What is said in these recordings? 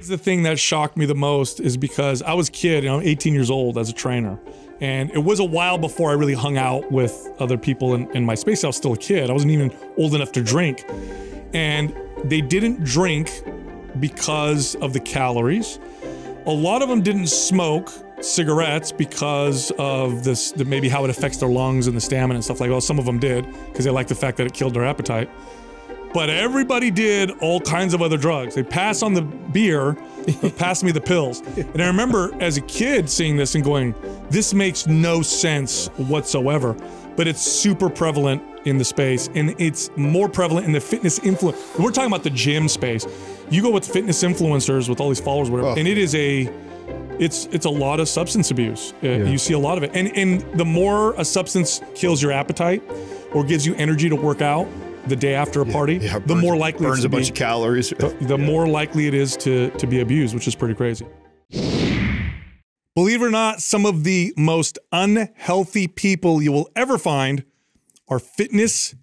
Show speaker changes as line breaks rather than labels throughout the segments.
The thing that shocked me the most is because I was a kid, you know, 18 years old as a trainer. And it was a while before I really hung out with other people in, in my space. I was still a kid. I wasn't even old enough to drink. And they didn't drink because of the calories. A lot of them didn't smoke cigarettes because of this, maybe how it affects their lungs and the stamina and stuff like that. Well, some of them did because they liked the fact that it killed their appetite. But everybody did all kinds of other drugs. They passed on the beer, but passed me the pills. And I remember as a kid seeing this and going, this makes no sense whatsoever. But it's super prevalent in the space, and it's more prevalent in the fitness influence. We're talking about the gym space. You go with fitness influencers with all these followers, whatever,
Oh.
and it is a it's it's a lot of substance abuse. Uh, You see a lot of it, and and the more a substance kills your appetite or gives you energy to work out the day after a party,
Yeah,
the
burns-
more likely
burns
it's
a
to
bunch
be,
of calories.
the, the more likely it is to to be abused, which is pretty crazy. Believe it or not, some of the most unhealthy people you will ever find are fitness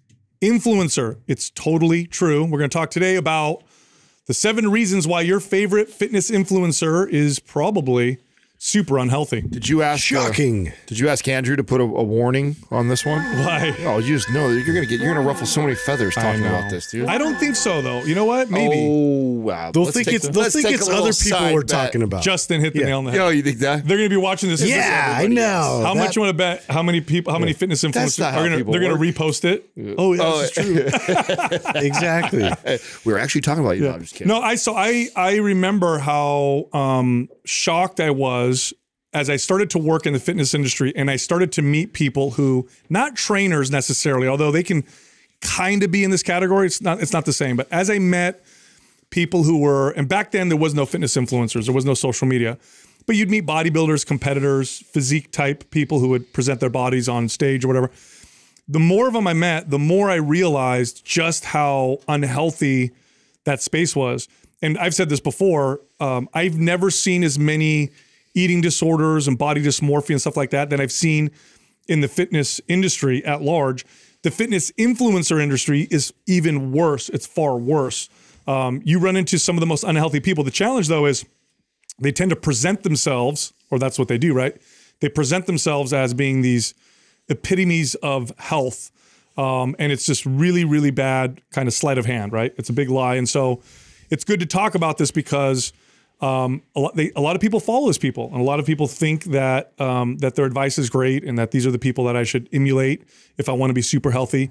influencer. It's totally true. We're going to talk today about the seven reasons why your favorite fitness influencer is probably super unhealthy.
Did you ask? uh,
Shocking.
did you ask Andrew to put a, a warning on this one?
Why?
Oh, you just know that you're gonna get you're gonna ruffle so many feathers talking about this, dude.
I don't think so, though. You know what? Maybe
Oh wow.
They'll
Let's
think
take
it's
the-
they'll
let's
think
take
it's
a little
other people
side
we're
bet.
talking about.
Justin hit the
Yeah.
nail on the
You
head.
know, you think that?
They're going to be watching this.
yeah, I know.
How
That-
much you want to bet? How many people? How many fitness
That's
influencers
not how
are going to?
people
They're going to
work.
repost it. Oh, yeah, this is true.
exactly.
We were actually talking about you. No, I'm just kidding.
No, I so I I remember how um, shocked I was as I started to work in the fitness industry and I started to meet people who not trainers necessarily, although they can kind of be in this category. It's not it's not the same. But as I met people who were and back then there was no fitness influencers, there was no social media. But you'd meet bodybuilders, competitors, physique type people who would present their bodies on stage or whatever. The more of them I met, the more I realized just how unhealthy that space was. And I've said this before. Um, I've never seen as many eating disorders and body dysmorphia and stuff like that that I've seen in the fitness industry at large. The fitness influencer industry is even worse. It's far worse. Um, you run into some of the most unhealthy people. The challenge, though, is they tend to present themselves, or that's what they do, right? They present themselves as being these epitomes of health. Um, and it's just really, really bad kind of sleight of hand, right? It's a big lie. And so it's good to talk about this because um, a, lot, they, a lot of people follow these people, and a lot of people think that um, that their advice is great and that these are the people that I should emulate if I want to be super healthy.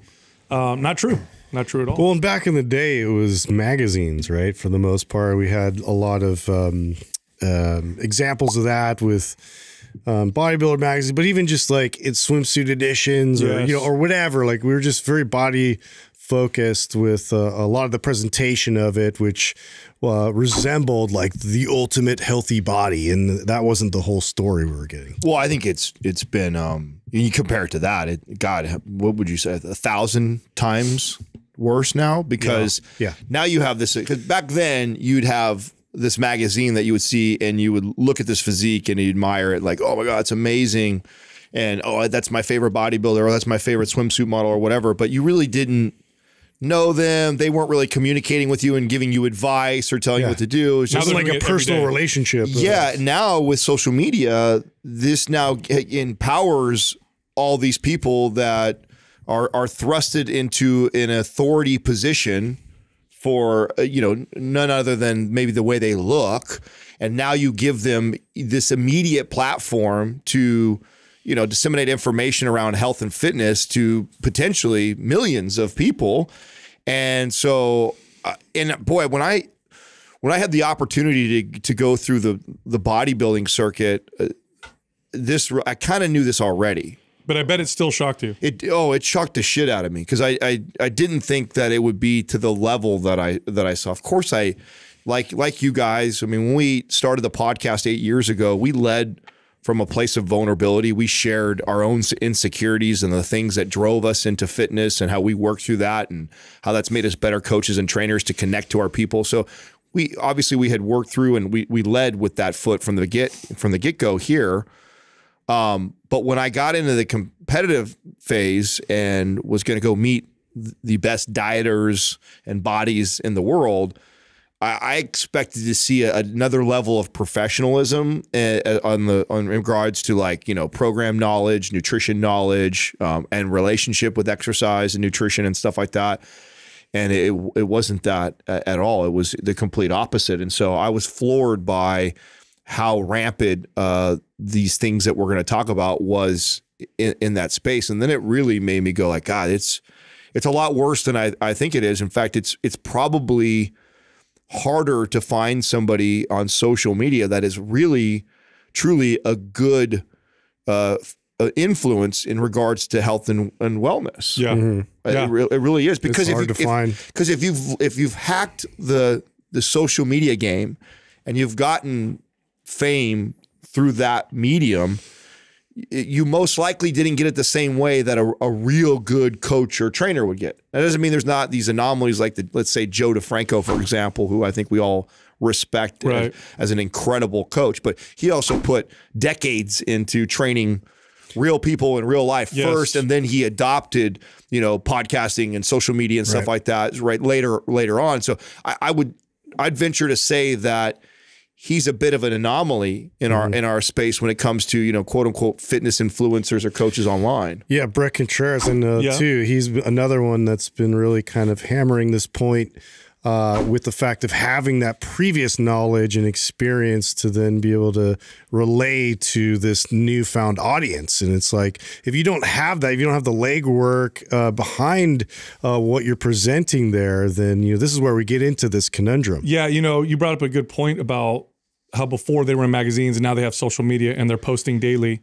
Um, not true. Not true at all.
Well, and back in the day, it was magazines, right? For the most part, we had a lot of um, um, examples of that with um, bodybuilder magazines, but even just like it's swimsuit editions or
Yes.
you know or whatever. Like we were just very body focused with uh, a lot of the presentation of it, which uh, resembled like the ultimate healthy body, and that wasn't the whole story we were getting.
Well, I think it's it's been um you compare it to that, it God, what would you say, a thousand times worse now? Because
Yeah.
now you have this because back then you'd have this magazine that you would see and you would look at this physique and you admire it like, oh my God, it's amazing. And oh, that's my favorite bodybuilder, or that's my favorite swimsuit model, or whatever. But you really didn't know them. They weren't really communicating with you and giving you advice or telling you what to do. It's
Now
just
they're
like a personal relationship.
yeah, now with social media, this now empowers all these people that are are thrusted into an authority position for uh, you know none other than maybe the way they look, and now you give them this immediate platform to you know disseminate information around health and fitness to potentially millions of people, and so uh, and boy when I when I had the opportunity to to go through the the bodybuilding circuit, uh, this I kind of knew this already.
but I bet it still shocked you.
It oh, it shocked the shit out of me because I, I I didn't think that it would be to the level that I that I saw. Of course, I like like you guys. I mean, when we started the podcast eight years ago, we led from a place of vulnerability. We shared our own insecurities and the things that drove us into fitness and how we worked through that and how that's made us better coaches and trainers to connect to our people. So we obviously we had worked through and we we led with that foot from the get from the get go here. Um, but when I got into the competitive phase and was going to go meet the best dieters and bodies in the world, I, expected to see a, another level of professionalism uh, on the on in regards to like you know program knowledge, nutrition knowledge, um, and relationship with exercise and nutrition and stuff like that. And it it wasn't that at all. It was the complete opposite. And so I was floored by how rampant uh, these things that we're going to talk about was in, in that space. And then it really made me go like, God, it's it's a lot worse than I, I think it is. In fact, it's it's probably harder to find somebody on social media that is really truly a good uh, uh influence in regards to health and, and wellness.
Yeah,
Mm-hmm.
It,
Yeah.
re- it really is because
It's
if
hard
you,
to find.
because if you've if you've hacked the the social media game and you've gotten fame through that medium, y- you most likely didn't get it the same way that a, a real good coach or trainer would get. That doesn't mean there's not these anomalies like the let's say Joe DeFranco, for example, who I think we all respect
Right.
as, as an incredible coach, but he also put decades into training real people in real life
Yes.
first and then he adopted you know podcasting and social media and stuff
Right.
like that right later later on so I, I would i'd venture to say that he's a bit of an anomaly in our in our space when it comes to you know quote unquote fitness influencers or coaches online.
Yeah, Bret Contreras, and uh,
Yeah.
too, he's another one that's been really kind of hammering this point uh, with the fact of having that previous knowledge and experience to then be able to relay to this newfound audience. And it's like if you don't have that, if you don't have the legwork uh, behind uh, what you're presenting there, then you know this is where we get into this conundrum.
Yeah, you know, you brought up a good point about how before they were in magazines and now they have social media and they're posting daily.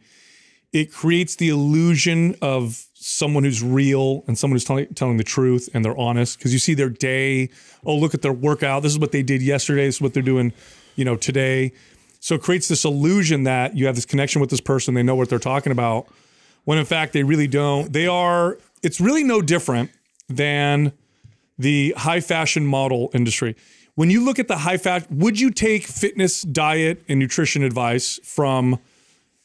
It creates the illusion of someone who's real and someone who's telling, telling the truth and they're honest because you see their day. Oh, look at their workout. This is what they did yesterday. This is what they're doing, you know, today. So it creates this illusion that you have this connection with this person. They know what they're talking about. When in fact they really don't. They are. It's really no different than the high fashion model industry. When you look at the high fashion, would you take fitness, diet, and nutrition advice from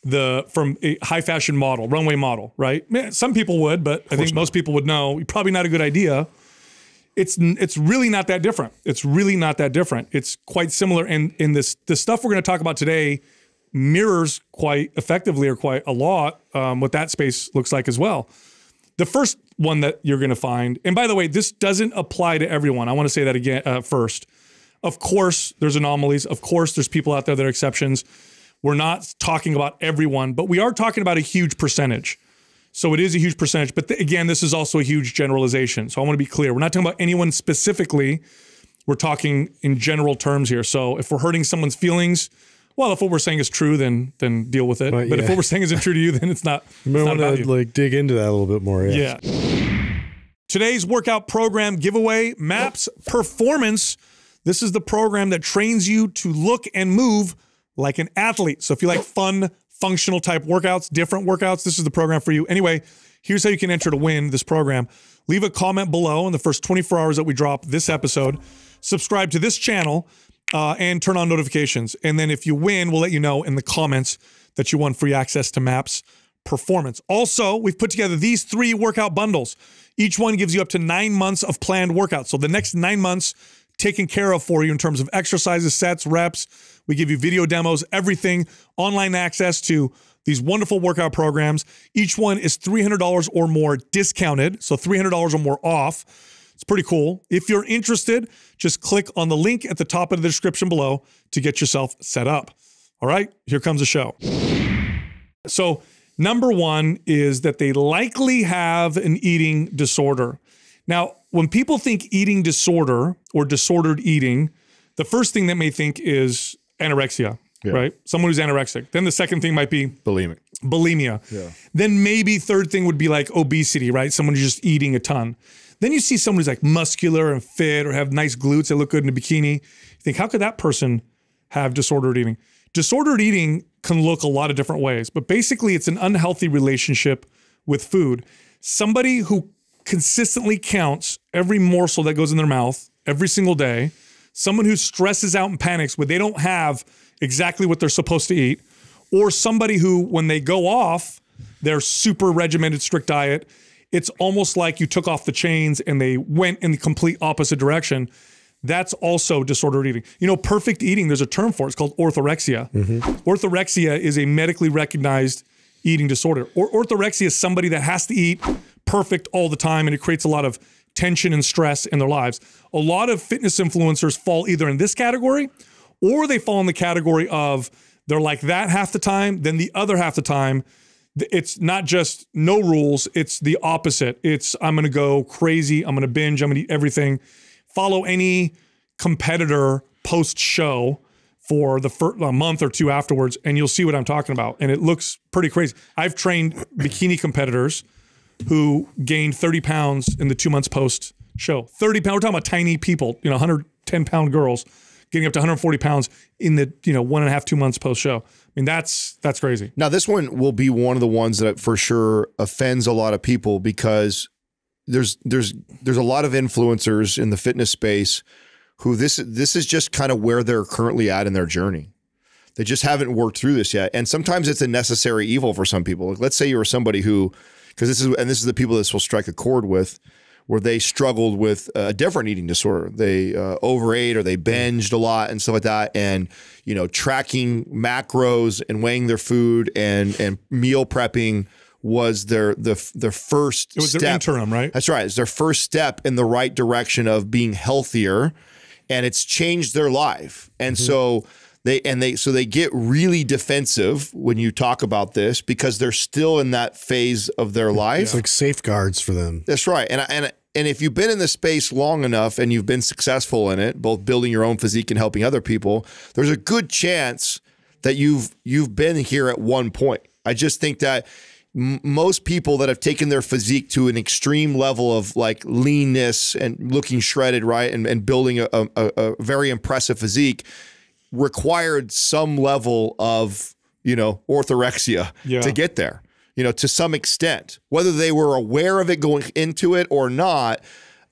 the from a high fashion model, runway model, right? Some people would, but I think most people would know probably not a good idea. It's it's really not that different. It's really not that different. It's quite similar, and in this the stuff we're going to talk about today mirrors quite effectively or quite a lot um, what that space looks like as well. The first one that you're going to find, and by the way, this doesn't apply to everyone. I want to say that again uh, first. Of course, there's anomalies. Of course, there's people out there that are exceptions. We're not talking about everyone, but we are talking about a huge percentage. So it is a huge percentage. But th- again, this is also a huge generalization. So I want to be clear. We're not talking about anyone specifically. We're talking in general terms here. So if we're hurting someone's feelings, well, if what we're saying is true, then then deal with it.
Right,
but if what we're saying isn't true to you, then it's not.
You might want to like dig into that a little bit more. Yeah.
Yeah. Today's workout program giveaway MAPS Performance. This is the program that trains you to look and move like an athlete. So if you like fun, functional type workouts, different workouts, this is the program for you. Anyway, here's how you can enter to win this program. Leave a comment below in the first 24 hours that we drop this episode. Subscribe to this channel uh, and turn on notifications. And then if you win, we'll let you know in the comments that you won free access to MAPS performance. Also, we've put together these three workout bundles. Each one gives you up to nine months of planned workouts. So the next nine months taken care of for you in terms of exercises, sets, reps. We give you video demos, everything, online access to these wonderful workout programs. Each one is $300 or more discounted, so $300 or more off. It's pretty cool. If you're interested, just click on the link at the top of the description below to get yourself set up. All right, here comes the show. So, number one is that they likely have an eating disorder. Now, when people think eating disorder or disordered eating, the first thing they may think is anorexia, right? Someone who's anorexic. Then the second thing might be
bulimic
bulimia. Yeah. Then maybe third thing would be like obesity, right? Someone who's just eating a ton. Then you see someone who's like muscular and fit or have nice glutes, they look good in a bikini. You think, how could that person have disordered eating? Disordered eating can look a lot of different ways, but basically it's an unhealthy relationship with food. Somebody who consistently counts every morsel that goes in their mouth every single day, someone who stresses out and panics when they don't have exactly what they're supposed to eat, or somebody who, when they go off their super regimented, strict diet, it's almost like you took off the chains and they went in the complete opposite direction. That's also disordered eating. You know, perfect eating, there's a term for it. It's called orthorexia. Mm-hmm. Orthorexia is a medically recognized eating disorder. Or orthorexia is somebody that has to eat perfect all the time and it creates a lot of tension and stress in their lives. A lot of fitness influencers fall either in this category or they fall in the category of they're like that half the time, then the other half the time it's not just no rules, it's the opposite. It's I'm going to go crazy, I'm going to binge, I'm going to eat everything. Follow any competitor post show for the first a month or two afterwards and you'll see what I'm talking about and it looks pretty crazy. I've trained bikini competitors who gained 30 pounds in the 2 months post show. 30 pounds, we're talking about tiny people, you know, 110 pound girls getting up to 140 pounds in the, you know, one and a half, two months post show. I mean, that's that's crazy.
Now, this one will be one of the ones that for sure offends a lot of people because there's there's there's a lot of influencers in the fitness space who this this is just kind of where they're currently at in their journey. They just haven't worked through this yet, and sometimes it's a necessary evil for some people. Like, let's say you were somebody who, because this is and this is the people this will strike a chord with, where they struggled with a different eating disorder. They uh, overate or they binged a lot and stuff like that. And you know, tracking macros and weighing their food and and meal prepping was their the their first.
It was
step.
their interim, right?
That's right. It's their first step in the right direction of being healthier, and it's changed their life. And so they and they so they get really defensive when you talk about this because they're still in that phase of their life.
It's like safeguards for them.
That's right. And and and if you've been in the space long enough and you've been successful in it, both building your own physique and helping other people, there's a good chance that you've you've been here at one point. I just think that most people that have taken their physique to an extreme level of like leanness and looking shredded, right, and, and building a, a, a very impressive physique required some level of you know orthorexia
Yeah.
to get there you know to some extent whether they were aware of it going into it or not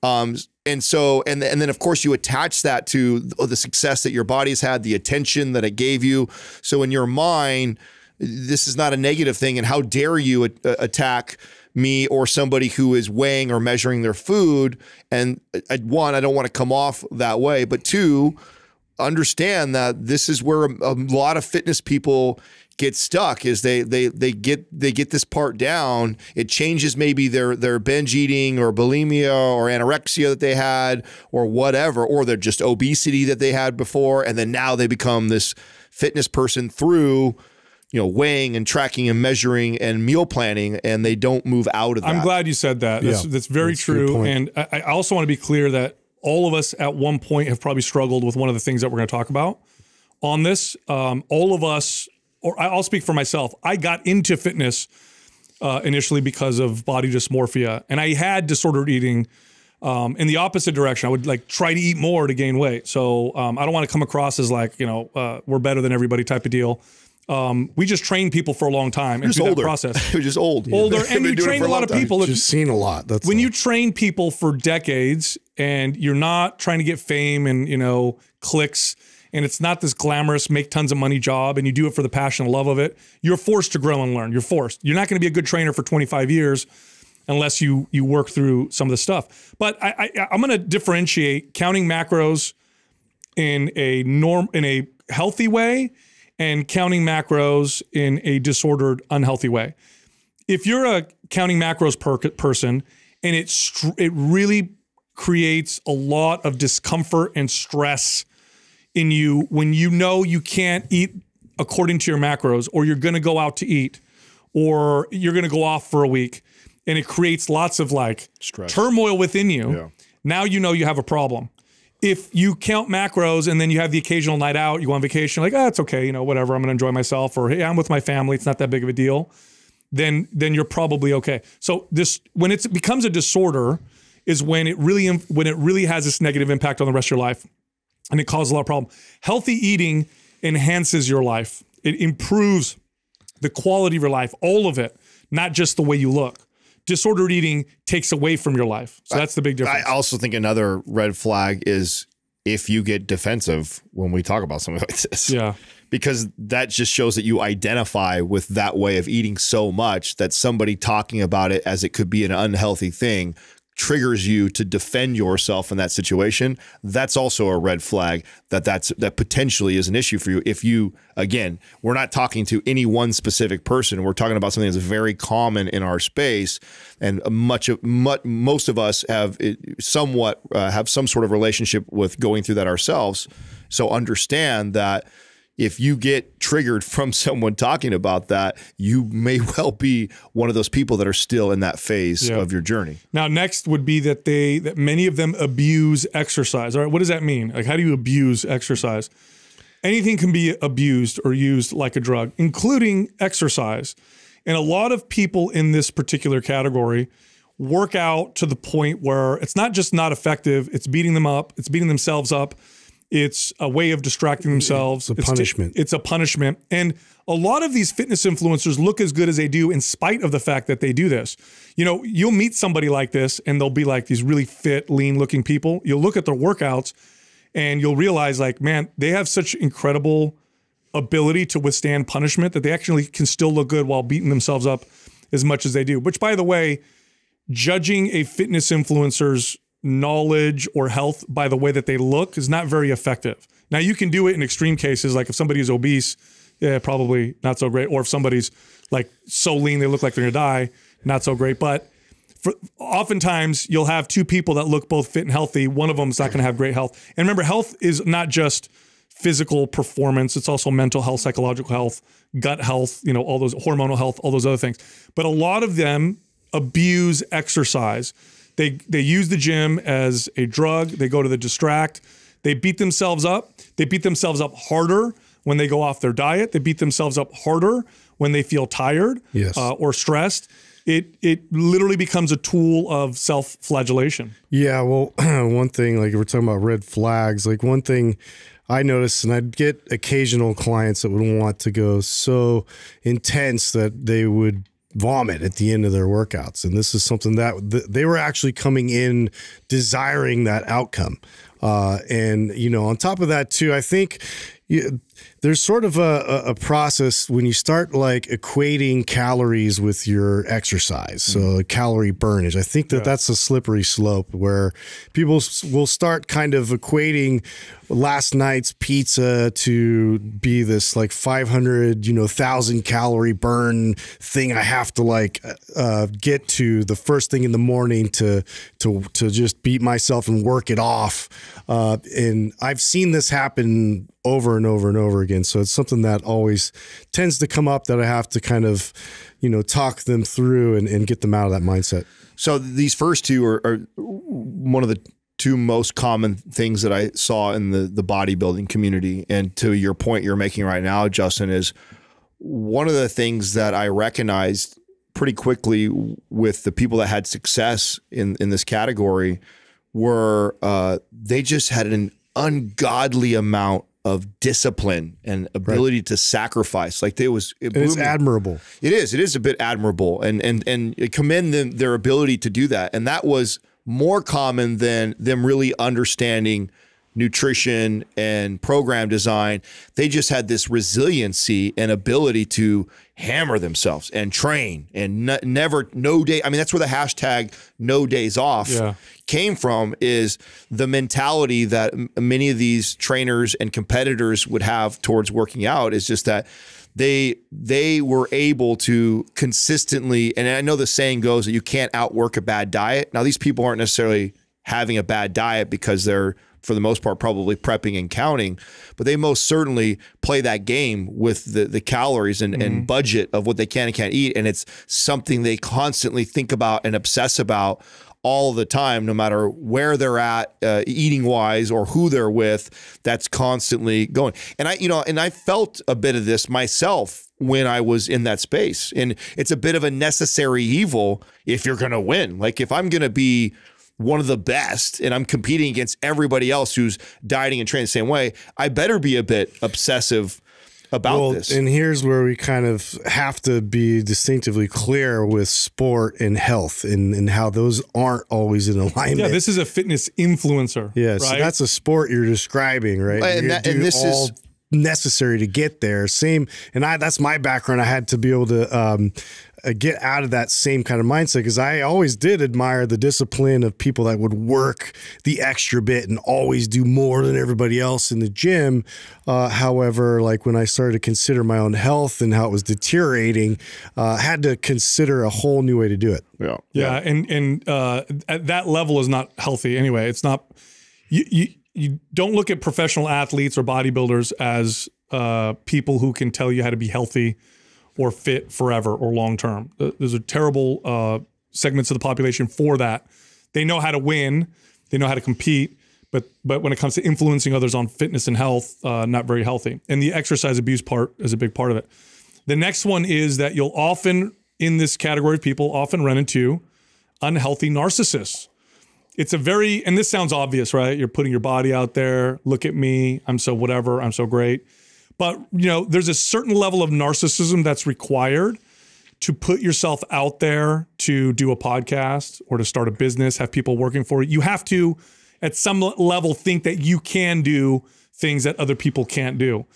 um and so and and then of course you attach that to the success that your body's had the attention that it gave you so in your mind this is not a negative thing and how dare you a- attack me or somebody who is weighing or measuring their food and uh, one i don't want to come off that way but two understand that this is where a, a lot of fitness people get stuck is they they they get they get this part down. It changes maybe their their binge eating or bulimia or anorexia that they had or whatever or their just obesity that they had before. And then now they become this fitness person through you know weighing and tracking and measuring and meal planning and they don't move out of that.
I'm glad you said that. That's,
Yeah,
that's very
that's
true. And I, I also want to be clear that all of us at one point have probably struggled with one of the things that we're going to talk about on this. Um, all of us, or I'll speak for myself. I got into fitness uh, initially because of body dysmorphia, and I had disordered eating. Um, in the opposite direction, I would like try to eat more to gain weight. So um, I don't want to come across as like you know uh, we're better than everybody type of deal. Um, we just train people for a long time and
just
through that
older
process.
You're just old
Older, and you train a lot of
time.
people. If-
Just seen a lot. That's
when
all.
you train people for decades and you're not trying to get fame and you know clicks and it's not this glamorous make tons of money job and you do it for the passion and love of it you're forced to grow and learn you're forced you're not going to be a good trainer for 25 years unless you you work through some of the stuff but i, I i'm going to differentiate counting macros in a norm in a healthy way and counting macros in a disordered unhealthy way if you're a counting macros per- person and it str- it really creates a lot of discomfort and stress in you when you know you can't eat according to your macros or you're going to go out to eat or you're going to go off for a week and it creates lots of like
Stress.
turmoil within you
Yeah.
now you know you have a problem if you count macros and then you have the occasional night out you go on vacation like ah it's okay you know whatever i'm to enjoy myself or hey i'm with my family it's not that big of a deal then then you're probably okay. So this when it becomes a disorder is when it really when it really has this negative impact on the rest of your life and it causes a lot of problem. Healthy eating enhances your life. It improves the quality of your life, all of it, not just the way you look. Disordered eating takes away from your life. So that's the big difference.
I also think another red flag is if you get defensive when we talk about something like this.
yeah.
Because that just shows that you identify with that way of eating so much that somebody talking about it as it could be an unhealthy thing triggers you to defend yourself in that situation, that's also a red flag that that's that potentially is an issue for you. If you again, we're not talking to any one specific person. We're talking about something that's very common in our space, and much of much, most of us have somewhat uh, have some sort of relationship with going through that ourselves. So understand that if you get triggered from someone talking about that, you may well be one of those people that are still in that phase
Yeah.
of your journey.
Now, next would be that they that many of them abuse exercise. All right, what does that mean? Like, how do you abuse exercise? Anything can be abused or used like a drug, including exercise. And a lot of people in this particular category work out to the point where it's not just not effective; it's beating them up, it's beating themselves up. It's a way of distracting themselves.
It's a punishment.
it's a punishment. And a lot of these fitness influencers look as good as they do in spite of the fact that they do this. You know, you'll meet somebody like this and they'll be like these really fit, lean looking people. You'll look at their workouts and you'll realize, like, man, they have such incredible ability to withstand punishment that they actually can still look good while beating themselves up as much as they do. Which, by the way, judging a fitness influencer's knowledge or health by the way that they look is not very effective. Now you can do it in extreme cases, like if somebody is obese, yeah, probably not so great, or if somebody's like so lean they look like they're gonna die, not so great. But for, oftentimes you'll have two people that look both fit and healthy. One of them is not to have great health. And remember, health is not just physical performance; it's also mental health, psychological health, gut health. You know, all those hormonal health, all those other things. But a lot of them abuse exercise. They they use the gym as a drug. They go to the distract. They beat themselves up. They beat themselves up harder when they go off their diet. They beat themselves up harder when they feel tired
Yes.
uh, or stressed. It it literally becomes a tool of self-flagellation.
Yeah, well, one thing, like we're talking about red flags, like one thing I noticed, and I'd get occasional clients that would want to go so intense that they would vomit at the end of their workouts. And this is something that th- they were actually coming in desiring that outcome. Uh, and, you know, on top of that, too, I think. You, there's sort of a, a, process when you start like equating calories with your exercise. So calorie burnage. I think that that's a slippery slope where people will start kind of equating last night's pizza to be this like 500, you know, thousand calorie burn thing I have to like uh, get to the first thing in the morning to to to just beat myself and work it off. Uh, and I've seen this happen over and over and over again. So it's something that always tends to come up that I have to kind of, you know, talk them through and, and get them out of that mindset.
So these first two are, are one of the two most common things that I saw in the the bodybuilding community. And to your point you're making right now, Justin, is one of the things that I recognized pretty quickly with the people that had success in in this category were uh, they just had an ungodly amount of discipline and ability to sacrifice. Like there was, it
it's
me-
admirable.
it is. It is a bit admirable, and and and commend them their ability to do that. And that was more common than them really understanding nutrition and program design. They just had this resiliency and ability to hammer themselves and train and n- never no day. I mean, that's where the hashtag no days off
Yeah.
came from is the mentality that m- many of these trainers and competitors would have towards working out is just that they they were able to consistently and I know the saying goes that you can't outwork a bad diet. Now these people aren't necessarily having a bad diet because they're for the most part probably prepping and counting, but they most certainly play that game with the the calories and, and budget of what they can and can't eat. And it's something they constantly think about and obsess about all the time, no matter where they're at, uh, eating wise, or who they're with. That's constantly going. And I, you know, and I felt a bit of this myself when I was in that space. And it's a bit of a necessary evil if you're going to win. Like if I'm going to be one of the best and I'm competing against everybody else who's dieting and training the same way, I better be a bit obsessive about
Well,
this.
and here's where we kind of have to be distinctively clear with sport and health and, and how those aren't always in alignment.
Yeah, this is a fitness influencer.
Yeah,
right?
so that's a sport you're describing, right?
And
You're
that- and
doing
this is-
necessary to get there. Same, and I that's my background. I had to be able to um, get out of that same kind of mindset because I always did admire the discipline of people that would work the extra bit and always do more than everybody else in the gym. Uh, however, like when I started to consider my own health and how it was deteriorating, uh, I had to consider a whole new way to do it.
Yeah.
Yeah, and and uh, at that level is not healthy anyway. It's not. You you you don't look at professional athletes or bodybuilders as uh, people who can tell you how to be healthy or fit forever or long term. There's a terrible uh, segments of the population for that. They know how to win, they know how to compete, but but when it comes to influencing others on fitness and health, uh, not very healthy. And the exercise abuse part is a big part of it. The next one is that you'll often in this category of people often run into unhealthy narcissists. It's a very and this sounds obvious, right? You're putting your body out there. Look at me. I'm so whatever. I'm so great. But you know, there's a certain level of narcissism that's required to put yourself out there to do a podcast or to start a business, have people working for you. You have to, at some level, think that you can do things that other people can't do.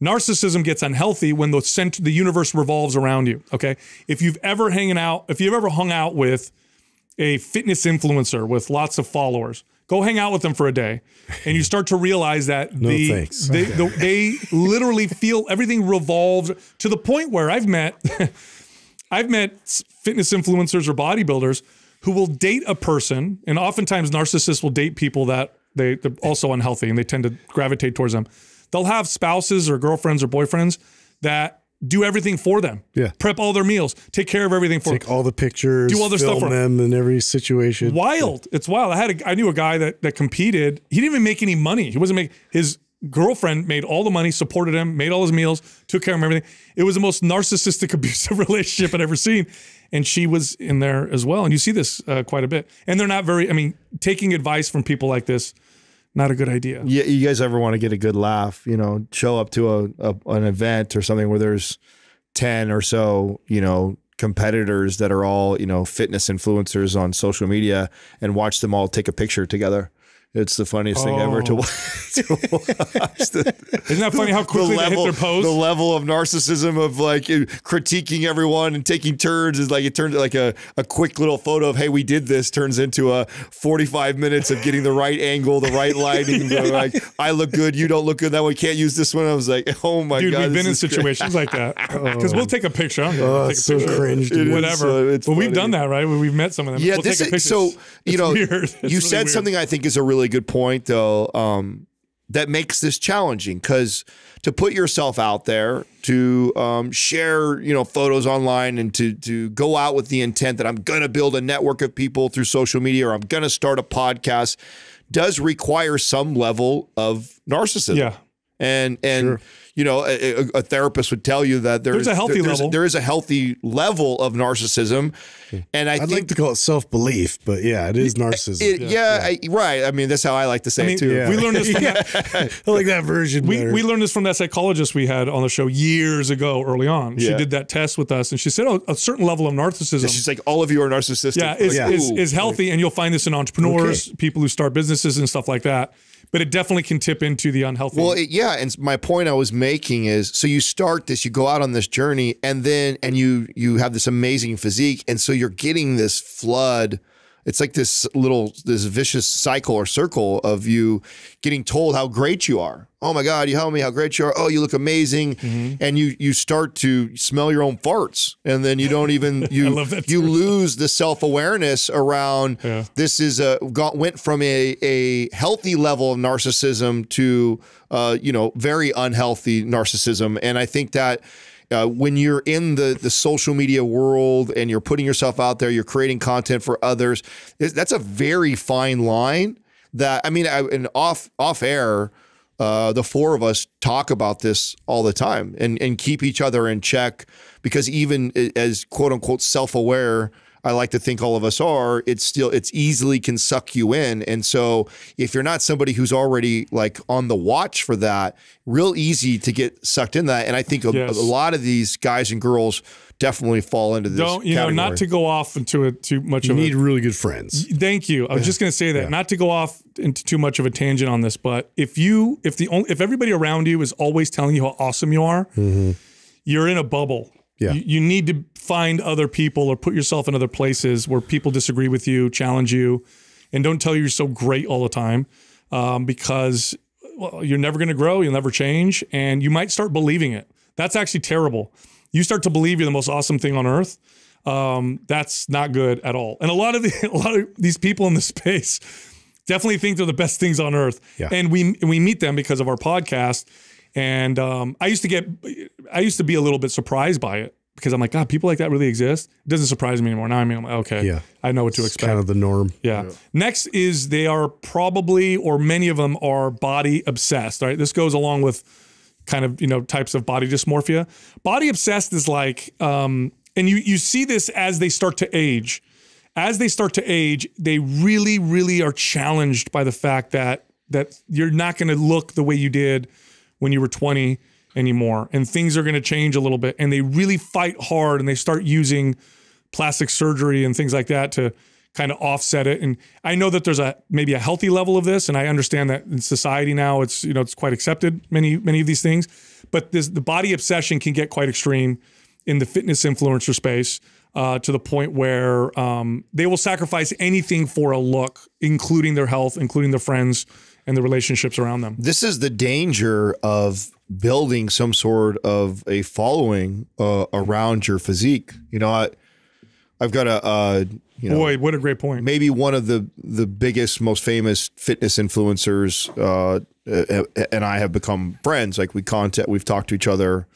Narcissism gets unhealthy when the center, the universe revolves around you. Okay, if you've ever hanging out, if you've ever hung out with a fitness influencer with lots of followers, Go hang out with them for a day, and you start to realize that
No
the,
thanks.
they, the, they literally feel everything revolves to the point where I've met, I've met fitness influencers or bodybuilders who will date a person, and oftentimes narcissists will date people that they, they're also unhealthy and they tend to gravitate towards them. They'll have spouses or girlfriends or boyfriends that do everything for them.
Yeah.
Prep all their meals, take care of everything for them.
Take all the pictures,
Do all their stuff for-
them in every situation.
wild. It's wild. I had a, I knew a guy that that competed. He didn't even make any money. He wasn't make his girlfriend made all the money, supported him, made all his meals, took care of him, everything. It was the most narcissistic, abusive relationship I'd ever seen. And she was in there as well. And you see this uh, quite a bit. And they're not very. I mean, taking advice from people like this, not a good idea.
Yeah, you guys ever want to get a good laugh? You know, show up to a, a an event or something where there's ten or so, you know, competitors that are all you know fitness influencers on social media, and watch them all take a picture together. It's the funniest thing ever to,
Oh.
wa- to watch. The,
Isn't that funny how
the
quickly they hit their pose?
the level of narcissism of like critiquing everyone and taking turns is like it turned like a, a quick little photo of hey we did this turns into a 45 minutes of getting the right angle the right lighting the, like I look good you don't look good that way can't use this one I was like oh my
Dude,
god
we've been in
this is great.
situations like that because we'll take a picture. I don't.
Oh,
take a
so
picture.
cringe, dude.
It is,
Whatever.
uh, it's
but we've done that, right? We've met some of them.
Yeah,
we'll
this
take a
is
picture.
so
It's
you know
weird.
You
really
said
weird.
something I think is a really good point though um, that makes this challenging because to put yourself out there to um, share you know photos online and to to go out with the intent that I'm going to build a network of people through social media or I'm going to start a podcast does require some level of narcissism
Yeah.
And and you know a, a- a therapist would tell you that there's,
There's a healthy
there's-
level.
there is a healthy level of narcissism and I
I'd
think
like to call it self belief, but yeah, it is narcissism.
it, yeah, I, right. I mean, that's how I like to say
I mean,
it too.
Yeah.
we learned this from
Yeah.
that.
I like that version.
We,
better.
we learned this from that psychologist we had on the show years ago, early on. She did that test with us, and she said, "Oh, a certain level of narcissism,
She's like, all of you are narcissistic.
yeah, is,
Like,
is, is healthy, and you'll find this in entrepreneurs, people who start businesses and stuff like that. But it definitely can tip into the unhealthy.
Well, it, yeah, and my point I was making is, so you start this, you go out on this journey, and then and you you have this amazing physique, and so you're getting this flood. It's like this little this vicious cycle or circle of you getting told how great you are. Oh my God, you tell me how great you are. Oh, you look amazing,
Mm-hmm.
and you you start to smell your own farts, and then you don't even you you lose the self awareness around
Yeah.
this is a got went from a a healthy level of narcissism to uh, you know very unhealthy narcissism, and I think that. Uh, when you're in the the social media world and you're putting yourself out there, you're creating content for others. That's a very fine line. That I mean, I, and off off air, uh, the four of us talk about this all the time and and keep each other in check because even as quote unquote self aware. I like to think all of us are, it's still it's easily can suck you in. And so if you're not somebody who's already like on the watch for that, real easy to get sucked in that. And I think a,
Yes.
a lot of these guys and girls definitely fall into this.
don't you know? Not to go off into a too much
you
of a
need really good friends.
Thank you. I was just going to say that, not to go off into too much of a tangent on this, but if you, if the only, if everybody around you is always telling you how awesome you are,
Mm-hmm.
you're in a bubble
Yeah.
You, you need to find other people or put yourself in other places where people disagree with you, challenge you, and don't tell you you're so great all the time um, because well, you're never going to grow, you'll never change, and you might start believing it. That's actually terrible. You start to believe you're the most awesome thing on earth. Um, that's not good at all. And a lot of the, a lot of these people in the space definitely think they're the best things on earth.
Yeah.
And we we meet them because of our podcast. And um, I used to get, I used to be a little bit surprised by it because I'm like, God, people like that really exist. It doesn't surprise me anymore. Now I mean, I'm like, okay,
Yeah.
I know what to
It's
expect.
kind of the norm.
Yeah. Next is they are probably, or many of them are body obsessed. Right. This goes along with kind of you know types of body dysmorphia. Body obsessed is like, um, and you you see this as they start to age. As they start to age, they really, really are challenged by the fact that that you're not going to look the way you did when you were 20 anymore, and things are going to change a little bit. And they really fight hard, and they start using plastic surgery and things like that to kind of offset it. And I know that there's a maybe a healthy level of this, and I understand that in society now it's you know it's quite accepted many many of these things, but this the body obsession can get quite extreme in the fitness influencer space uh, to the point where um, they will sacrifice anything for a look, including their health, including their friends and the relationships around them.
This is the danger of building some sort of a following uh, around your physique. You know, I, I've got a, uh, you know,
Boy, what a great point.
maybe one of the the biggest, most famous fitness influencers, uh, and I have become friends. Like we contact, we've talked to each other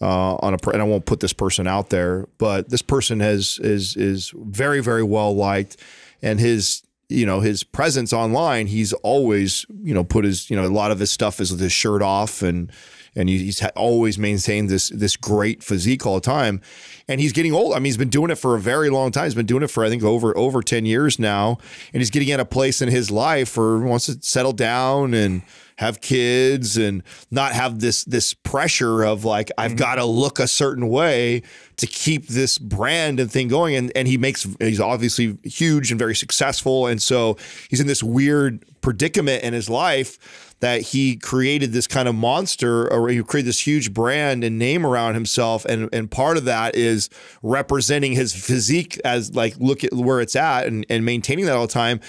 uh, on a, and I won't put this person out there, but this person has is is very very well liked, and his you know his presence online, he's always you know put his you know a lot of his stuff is with his shirt off and and he's always maintained this this great physique all the time. And he's getting old. I mean, he's been doing it for a very long time. He's been doing it for I think over over ten years now, and he's getting at a place in his life where he wants to settle down and have kids and not have this this pressure of like I've mm-hmm. got to look a certain way to keep this brand and thing going. And and he makes he's obviously huge and very successful, and so he's in this weird predicament in his life that he created this kind of monster or he created this huge brand and name around himself. And and part of that is representing his physique as like look at where it's at and, and maintaining that all the time.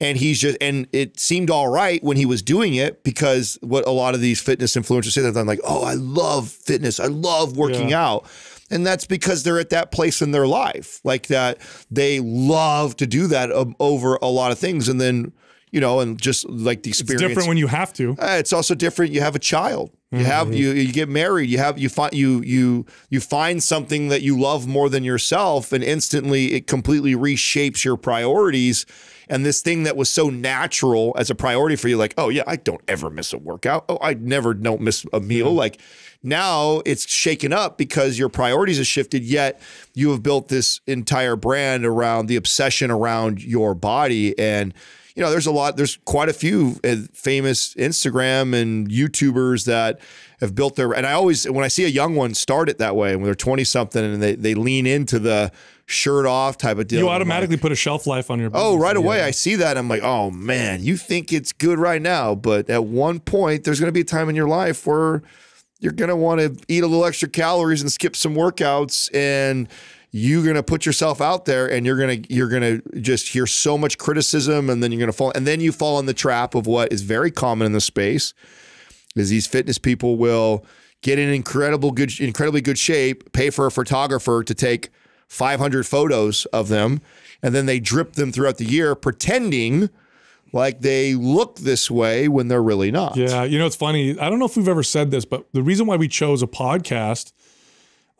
And he's just and it seemed all right when he was doing it because what a lot of these fitness influencers say that I'm like oh I love fitness. I love working
Yeah.
out. And that's because they're at that place in their life like that they love to do that um, over a lot of things. And then you know and just like the
it's
experience
different when you have to.
uh, it's also different. You have a child. You have you you get married. You have you find you you you find something that you love more than yourself, and instantly it completely reshapes your priorities. And this thing that was so natural as a priority for you, like oh yeah, I don't ever miss a workout. Oh, I never don't miss a meal. Like now it's shaken up because your priorities have shifted. Yet you have built this entire brand around the obsession around your body and you know, there's a lot, there's quite a few uh, famous Instagram and YouTubers that have built their, and I always, when I see a young one start it that way, when they're 20 something and they, they lean into the shirt off type of deal.
You
I'm like,
automatically put a shelf life on your.
Oh, right away. I see that. I'm like, oh man, you think it's good right now. But at one point, there's going to be a time in your life where you're going to want to eat a little extra calories and skip some workouts. And you're going to put yourself out there and you're going to, you're going to just hear so much criticism. And then you're going to fall. And then you fall in the trap of what is very common in the space is these fitness people will get in incredible good, incredibly good shape, pay for a photographer to take 500 photos of them, and then they drip them throughout the year, pretending like they look this way when they're really not.
Yeah, you know it's funny. I don't know if we've ever said this, but the reason why we chose a podcast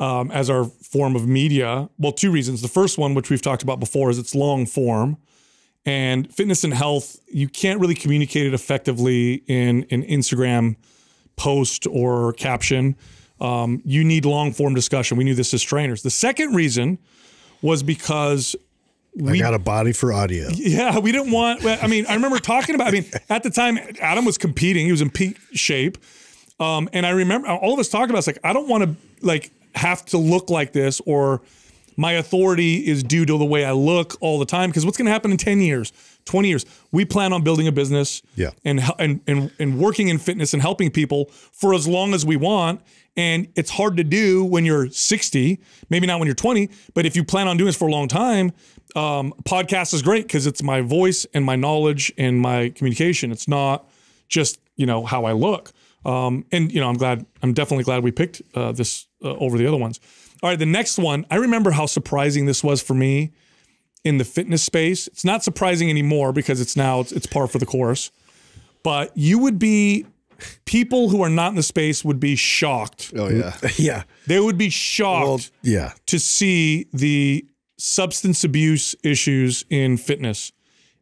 um, as our form of media, well, two reasons. The first one, which we've talked about before, is it's long form, and fitness and health. You can't really communicate it effectively in an Instagram post or caption. Um, you need long form discussion. We knew this as trainers. The second reason was because
I got a body for audio.
yeah, we didn't want. I mean, I remember talking about. I mean, at the time, Adam was competing. He was in peak shape, um, and I remember all of us talking about. It's like I don't want to like have to look like this or my authority is due to the way I look all the time. Because what's going to happen in 10 years, 20 years? We plan on building a business
Yeah.
and, and, and, and working in fitness and helping people for as long as we want. And it's hard to do when you're 60, maybe not when you're 20, but if you plan on doing this for a long time, um, podcast is great because it's my voice and my knowledge and my communication. It's not just you know how I look. Um, and you know, I'm glad. I'm definitely glad we picked uh, this uh, over the other ones. All right, the next one. I remember how surprising this was for me in the fitness space. It's not surprising anymore because it's now it's, it's par for the course. But you would be people who are not in the space would be shocked.
Oh yeah.
Yeah.
They would be shocked
Well, yeah.
to see the substance abuse issues in fitness.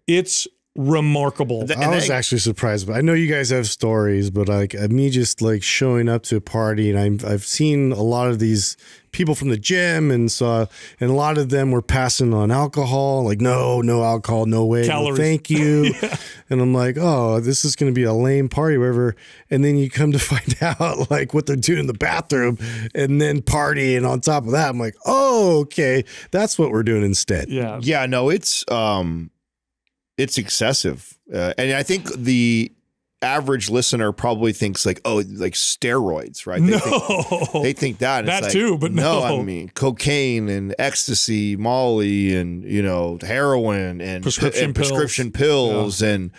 It's remarkable.
Th-
I was
I-
actually surprised, but I know you guys have stories, but like uh, me just like showing up to a party and I'm, I've seen a lot of these people from the gym and saw, and a lot of them were passing on alcohol, like, no, no alcohol, no way. no thank you. And I'm like, oh, this is going to be a lame party, whatever. And then you come to find out like what they're doing in the bathroom and then party. And on top of that, I'm like, oh, okay, that's what we're doing instead.
yeah.
Yeah, no, it's um, it's excessive, uh, and I think the average listener probably thinks like, oh, like steroids, right? They
No.
think, they think that
That
like,
too, but no.
I mean cocaine and ecstasy, Molly, and you know heroin and
Prescription
and
pills.
prescription pills, and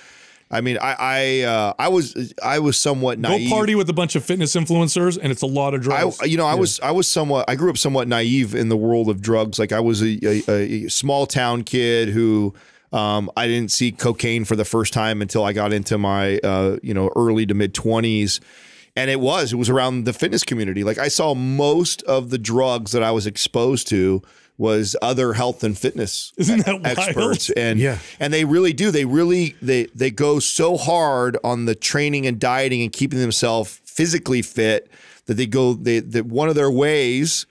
I mean, I I uh, I was I was somewhat naive.
Go party with a bunch of fitness influencers, and it's a lot of drugs.
I, you know, I was, I was somewhat, I grew up somewhat naive in the world of drugs. Like I was a, a, a small town kid who, um, I didn't see cocaine for the first time until I got into my, uh, you know, early to mid twenties. And it was, it was around the fitness community. Like I saw most of the drugs that I was exposed to was other health and fitness
Isn't that wild?
experts and
Yeah.
and they really do they really they they go so hard on the training and dieting and keeping themselves physically fit that they go they that one of their ways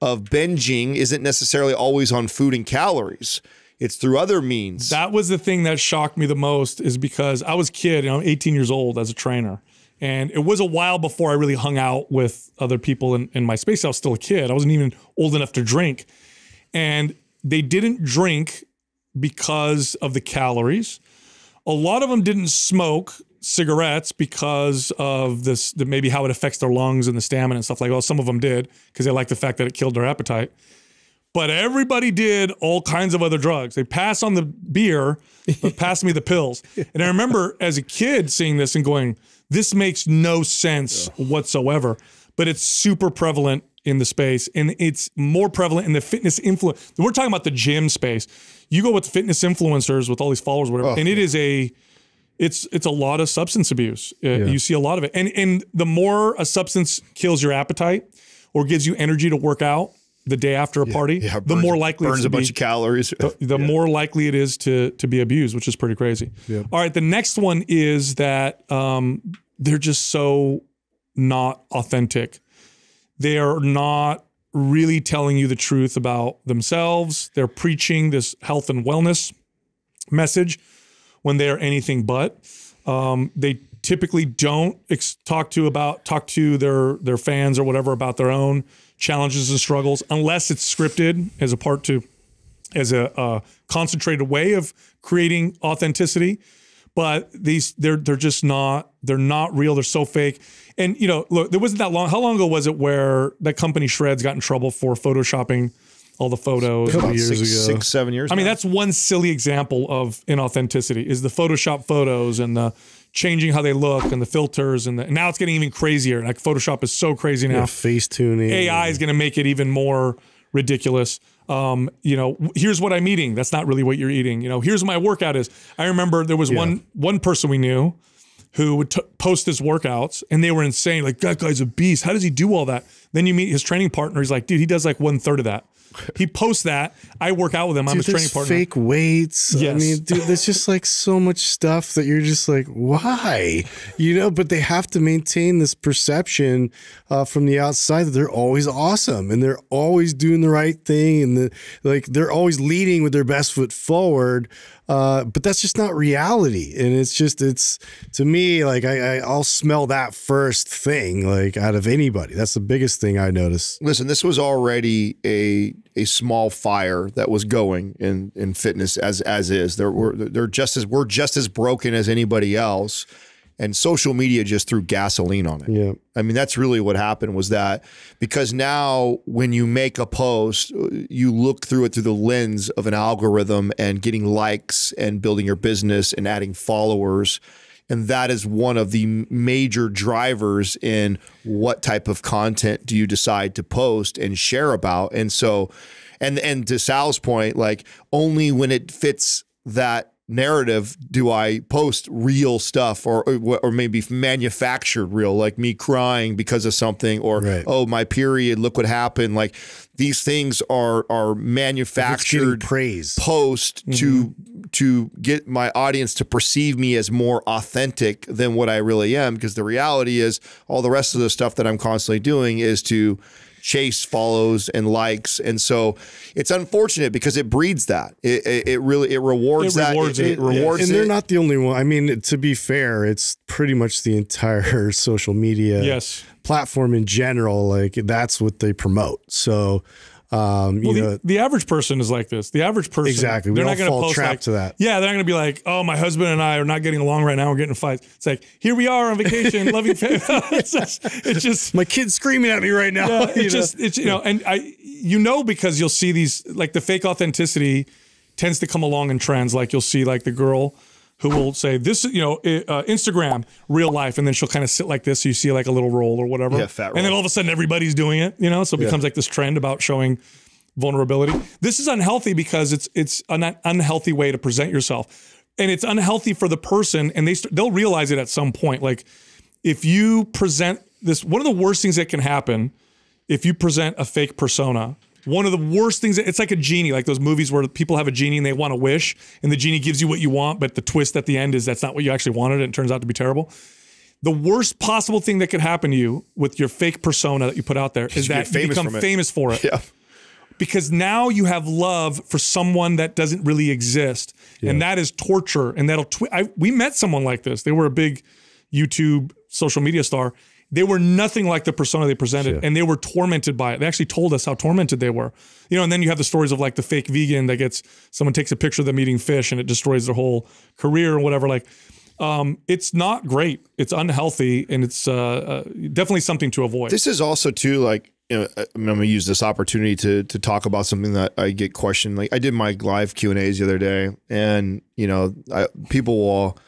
of binging isn't necessarily always on food and calories it's through other means
that was the thing that shocked me the most, is because I was a kid, you know, I'm 18 years old as a trainer. And it was a while before I really hung out with other people in, in my space. I was still a kid. I wasn't even old enough to drink. And they didn't drink because of the calories. A lot of them didn't smoke cigarettes because of this, the, maybe how it affects their lungs and the stamina and stuff like that. Well, some of them did because they liked the fact that it killed their appetite. But everybody did all kinds of other drugs. They passed on the beer, but passed me the pills. And I remember as a kid seeing this and going, this makes no sense whatsoever. But it's super prevalent in the space and it's more prevalent in the fitness influence. We're talking about the gym space. You go with fitness influencers with all these followers, whatever, and it is a it's it's a lot of substance abuse. Uh, You see a lot of it, and and the more a substance kills your appetite or gives you energy to work out the day after a party,
yeah,
the
burns-
more likely
burns a bunch
be,
of calories
the, the more likely it is to to be abused, which is pretty crazy. All right, the next one is that um, they're just so not authentic. They are not really telling you the truth about themselves. They're preaching this health and wellness message when they are anything but. Um, they typically don't ex- talk to about talk to their their fans or whatever about their own challenges and struggles unless it's scripted as a part to as a, concentrated way of creating authenticity but these they're they're just not they're not real they're so fake and you know look there wasn't that long how long ago was it where that company shreds got in trouble for photoshopping all the photos
About
years
six,
ago.
six seven years ago?
I mean, that's one silly example of inauthenticity is the Photoshop photos and the changing how they look and the filters and the, now it's getting even crazier. Like Photoshop is so crazy now.
Yeah, face tuning.
AI is going to make it even more ridiculous. Um, you know, here's what I'm eating. That's not really what you're eating. You know, here's my workout is. I remember there was one one person we knew who would t- post his workouts and they were insane. Like that guy's a beast. How does he do all that? Then you meet his training partner. He's like, dude, he does like one third of that. He posts that. I work out with him. I'm his training partner.
fake weights.
Yes.
I mean, dude, there's just like so much stuff that you're just like, why? You know, but they have to maintain this perception uh, from the outside that they're always awesome and they're always doing the right thing and the, like they're always leading with their best foot forward. Uh, but that's just not reality. And it's just, it's to me, like I, I, I'll smell that first thing, like out of anybody. That's the biggest thing I notice.
Listen, this was already a a small fire that was going in in fitness as as is. They're we're, they're just as we're just as broken as anybody else, and social media just threw gasoline on it.
Yeah.
I mean, that's really what happened was that because now when you make a post, uh, you look through it through the lens of an algorithm and getting likes and building your business and adding followers. And that is one of the major drivers in what type of content do you decide to post and share about. And so, and and to Sal's point, like only when it fits that narrative do I post real stuff or or maybe manufactured real like me crying because of something or
Right.
oh my period look what happened like these things are are manufactured
praise.
post to
Mm-hmm.
to get my audience to perceive me as more authentic than what I really am because the reality is all the rest of the stuff that I'm constantly doing is to chase follows and likes and so it's unfortunate because it breeds that it, it, it really it rewards
It
that
rewards it.
rewards
and they're
it.
not the only one. I mean, to be fair, it's pretty much the entire social media
Yes.
platform in general. Like that's what they promote. So, um, you
Well,
know,
the, the average person is like this. The average person,
Exactly. We
They're not going to
fall trapped
like,
to that.
Yeah, they're not going to be like, "Oh, my husband and I are not getting along right now. We're getting fights." It's like, here we are on vacation, loving. Fa-. it's just, it's just,
my kid's screaming at me right now.
yeah,
you know?
it's just, it's you know, and I, you know, because you'll see these like the fake authenticity tends to come along in trends. Like you'll see like the girl who will say this, you know, uh, Instagram, real life, and then she'll kind of sit like this, so you see like a little roll or whatever,
Yeah, fat
and then all of a sudden everybody's doing it, you know, so it becomes like this trend about showing vulnerability. This is unhealthy because it's it's an unhealthy way to present yourself, and it's unhealthy for the person, and they st- they'll realize it at some point. Like if you present this, one of the worst things that can happen if you present a fake persona. One of the worst things, it's like a genie, like those movies where people have a genie and they want to wish, and the genie gives you what you want, but the twist at the end is that's not what you actually wanted, and it turns out to be terrible. The worst possible thing that could happen to you with your fake persona that you put out there is that you become famous for it
yeah
because now you have love for someone that doesn't really exist, and that is torture. And that'll. I, we met someone like this. They were a big YouTube social media star. They were nothing like the persona they presented, and they were tormented by it. They actually told us how tormented they were. You know, and then you have the stories of like the fake vegan that gets someone takes a picture of them eating fish and it destroys their whole career or whatever. Like, um, it's not great. It's unhealthy, and it's uh, uh, definitely something to avoid.
This is also too like you know I mean, I'm gonna use this opportunity to to talk about something that I get questioned. Like I did my live Q and A's the other day, and you know I, people will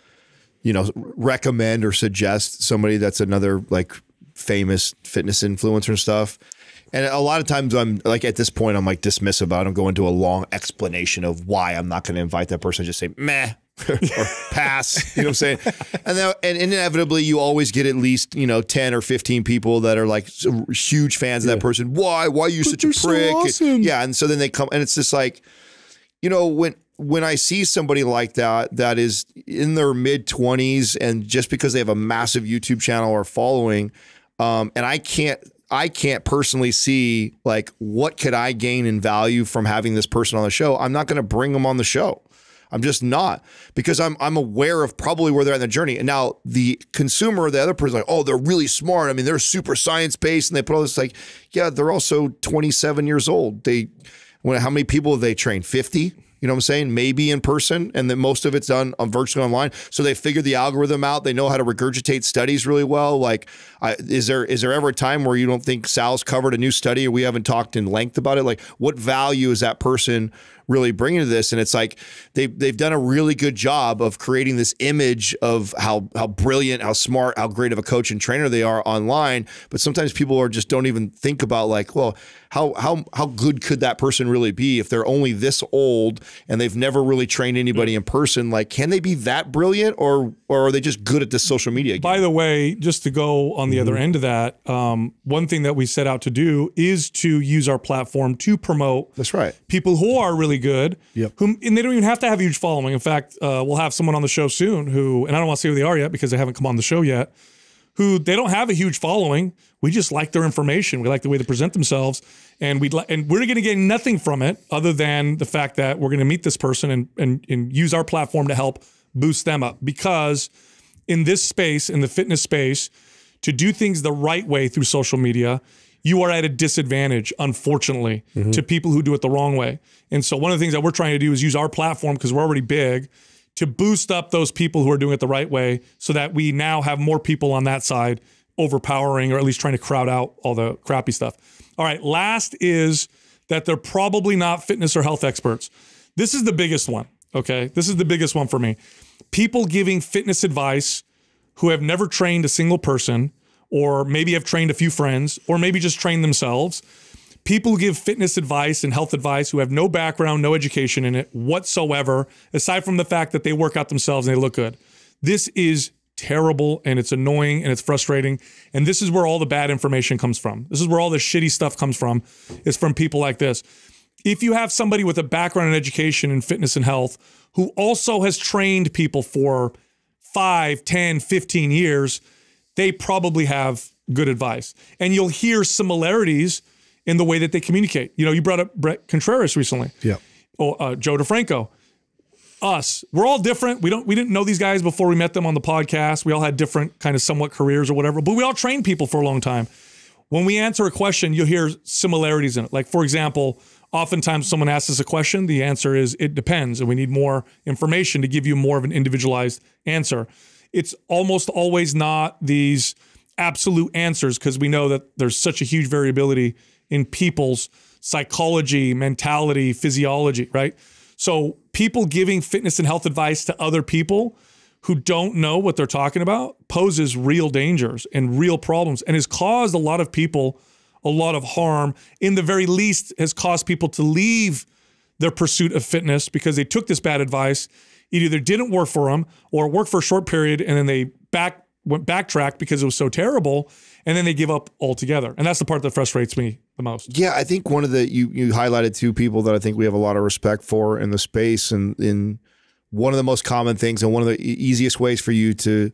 you know recommend or suggest somebody that's another like famous fitness influencer and stuff. And a lot of times I'm like at this point I'm like dismissive about. it. I'm going to a long explanation of why I'm not going to invite that person. I just say meh or pass. You know what I'm saying? And then and inevitably you always get at least you know ten or fifteen people that are like huge fans of that person. Why? Why are you such a
they're so
prick?
awesome.
Yeah, and so then they come and it's just like you know when when I see somebody like that that is in their mid 20s and just because they have a massive YouTube channel or following um, and I can't I can't personally see like what could I gain in value from having this person on the show I'm not going to bring them on the show I'm just not because I'm I'm aware of probably where they're at the journey. And now the consumer the other person, like, oh, they're really smart. I mean, they're super science based, and they put all this like, yeah, they're also 27 years old. They, when how many people have they trained? 50. You know what I'm saying? Maybe in person, and then most of it's done on virtually online. So they figured the algorithm out. They know how to regurgitate studies really well. Like, I, is there is there ever a time where you don't think Sal's covered a new study or we haven't talked in length about it? Like, what value is that person really bringing to this? And it's like they they've done a really good job of creating this image of how how brilliant, how smart, how great of a coach and trainer they are online. But sometimes people are just don't even think about like, well, how how how good could that person really be if they're only this old and they've never really trained anybody in person? Like, can they be that brilliant, or or are they just good at this social media? Game?
By the way, just to go on the
Mm-hmm.
other end of that, um, one thing that we set out to do is to use our platform to promote
That's right.
people who are really good.
Yep.
Whom and they don't even have to have a huge following. In fact, uh, we'll have someone on the show soon who, and I don't want to say who they are yet because they haven't come on the show yet, who they don't have a huge following. We just like their information. We like the way they present themselves, and we like, and we're going to get nothing from it other than the fact that we're going to meet this person and, and and use our platform to help boost them up. Because in this space, in the fitness space, to do things the right way through social media, you are at a disadvantage, unfortunately, mm-hmm. to people who do it the wrong way. And so one of the things that we're trying to do is use our platform because we're already big to boost up those people who are doing it the right way so that we now have more people on that side overpowering or at least trying to crowd out all the crappy stuff. All right, last is that they're probably not fitness or health experts. This is the biggest one, okay? This is the biggest one for me. People giving fitness advice who have never trained a single person or maybe have trained a few friends or maybe just trained themselves. People give fitness advice and health advice who have no background, no education in it whatsoever, aside from the fact that they work out themselves and they look good. This is terrible and it's annoying and it's frustrating. And this is where all the bad information comes from. This is where all the shitty stuff comes from, is from people like this. If you have somebody with a background in education in fitness and health who also has trained people for 5, 10, 15 years, they probably have good advice. And you'll hear similarities in the way that they communicate. You know, you brought up Bret Contreras recently.
Yeah.
Oh, uh, Joe DeFranco. Us, we're all different. We don't, we didn't know these guys before we met them on the podcast. We all had different kind of somewhat careers or whatever, but we all trained people for a long time. When we answer a question, you'll hear similarities in it. Like, for example, oftentimes someone asks us a question, the answer is it depends, and we need more information to give you more of an individualized answer. It's almost always not these absolute answers because we know that there's such a huge variability in people's psychology, mentality, physiology, right? So, people giving fitness and health advice to other people who don't know what they're talking about poses real dangers and real problems and has caused a lot of people a lot of harm. In the very least, has caused people to leave their pursuit of fitness because they took this bad advice. It either didn't work for them or worked for a short period and then they back went backtracked because it was so terrible and then they give up altogether. And that's the part that frustrates me the most.
Yeah, I think one of the you you highlighted two people that I think we have a lot of respect for in the space, and in one of the most common things, and one of the easiest ways for you to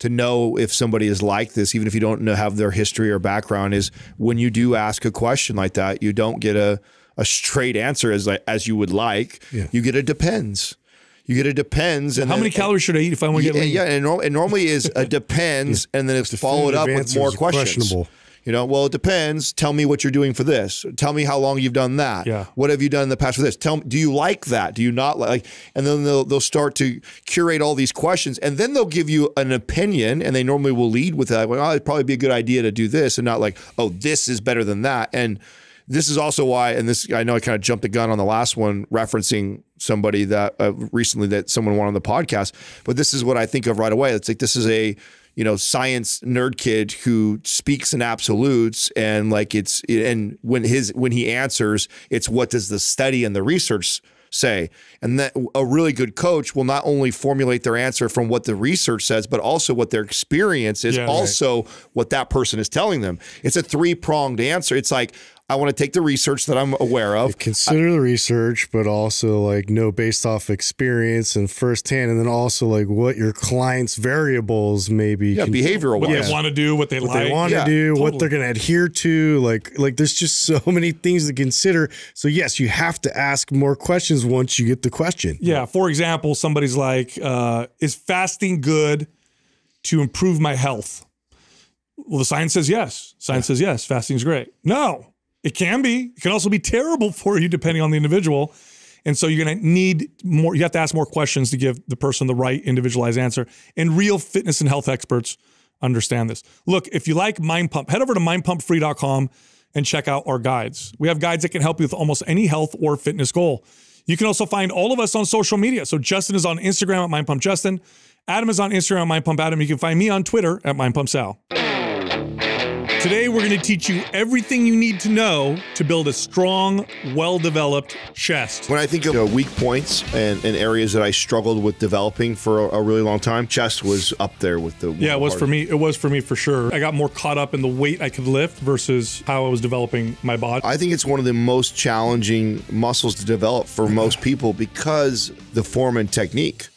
to know if somebody is like this, even if you don't know have their history or background, is when you do ask a question like that, you don't get a a straight answer as like as you would like.
Yeah.
You get a depends. You get a depends. And
How
then-
many calories should I eat if I want to
yeah,
get lean?
yeah, and, norm- and normally is a depends, and then it's followed up with more questions.
questionable.
You know, well, it depends. Tell me what you're doing for this. Tell me how long you've done that.
Yeah.
What have you done in the past for this? Tell me, do you like that? Do you not like? And then they'll they'll start to curate all these questions, and then they'll give you an opinion, and they normally will lead with that. Well, it'd probably be a good idea to do this, and not like, oh, this is better than that. And this is also why, and this I know I kind of jumped the gun on the last one, referencing somebody that uh, recently that someone wanted on the podcast. But this is what I think of right away. It's like this is a you know science nerd kid who speaks in absolutes and like it's and when his when he answers, it's what does the study and the research say? And that a really good coach will not only formulate their answer from what the research says but also what their experience is
Yeah, right.
also what that person is telling them. It's a three-pronged answer. It's like i want to take the research that i'm aware of
Consider the research, but also like know based off experience and firsthand, and then also like what your client's variables may be.
yeah behavioral
What
wise
they want to do, what they
what
like.
they want to
Yeah,
do, what
totally.
they're going to adhere to. Like, like there's just so many things to consider. So yes, you have to ask more questions once you get the question.
Yeah. For example, somebody's like, uh, is fasting good to improve my health? Well, the science says yes. Science says yes. Fasting is great. No, it can be. It can also be terrible for you depending on the individual. And so you're going to need more, you have to ask more questions to give the person the right individualized answer. And real fitness and health experts understand this. Look, if you like Mind Pump, head over to mindpumpfree.com and check out our guides. We have guides that can help you with almost any health or fitness goal. You can also find all of us on social media. So Justin is on Instagram at mindpumpjustin. Adam is on Instagram at mindpumpadam. You can find me on Twitter at mindpumpsal. Today, we're going to teach you everything you need to know to build a strong, well developed chest.
when I think of uh, weak points and, and areas that I struggled with developing for a, a really long time, chest was up there with the.
Yeah, it was for me. It was for me for sure. I got more caught up in the weight I could lift versus how I was developing my body.
I think it's one of the most challenging muscles to develop for most people because the form and technique.